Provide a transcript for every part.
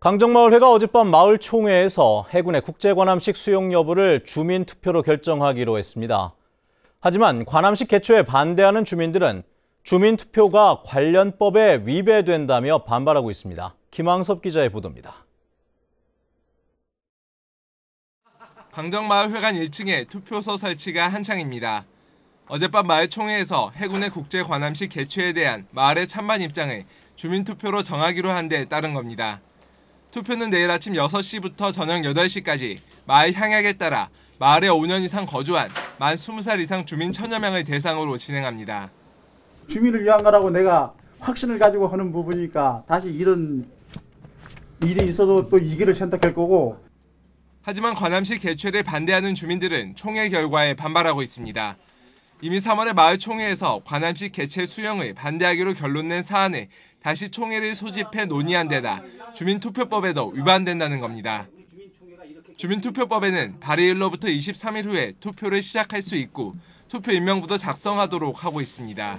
강정마을회가 어젯밤 마을 총회에서 해군의 국제 관함식 수용 여부를 주민 투표로 결정하기로 했습니다. 하지만 관함식 개최에 반대하는 주민들은 주민 투표가 관련법에 위배된다며 반발하고 있습니다. 김항섭 기자의 보도입니다. 강정마을 회관 1층에 투표소 설치가 한창입니다. 어젯밤 마을 총회에서 해군의 국제 관함식 개최에 대한 마을의 찬반 입장을 주민 투표로 정하기로 한 데 따른 겁니다. 투표는 내일 아침 6시부터 저녁 8시까지 마을 향약에 따라 마을에 5년 이상 거주한 만 20살 이상 주민 천여 명을 대상으로 진행합니다. 주민을 위한 거라고 내가 확신을 가지고 하는 부분이니까 다시 이런 일이 있어도 또 이 길을 선택할 거고 하지만 관함식 개최를 반대하는 주민들은 총회 결과에 반발하고 있습니다. 이미 3월에 마을 총회에서 관함식 개최 수용을 반대하기로 결론낸 사안을 다시 총회를 소집해 논의한 데다 주민투표법에도 위반된다는 겁니다. 주민투표법에는 발의일로부터 23일 후에 투표를 시작할 수 있고 투표 임명부도 작성하도록 하고 있습니다.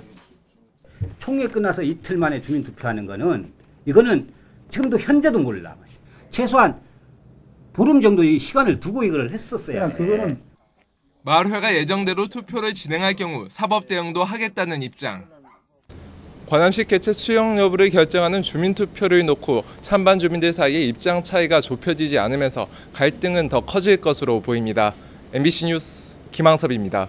총회 끝나서 이틀 만에 주민 투표하는 거는 이거는 지금도 현재도 몰라. 최소한 보름 정도의 시간을 두고 이걸 했었어야 그냥 그거는 마을회가 예정대로 투표를 진행할 경우 사법 대응도 하겠다는 입장. 관함식 개최 수용 여부를 결정하는 주민투표를 놓고 찬반 주민들 사이의 입장 차이가 좁혀지지 않으면서 갈등은 더 커질 것으로 보입니다. MBC 뉴스 김항섭입니다.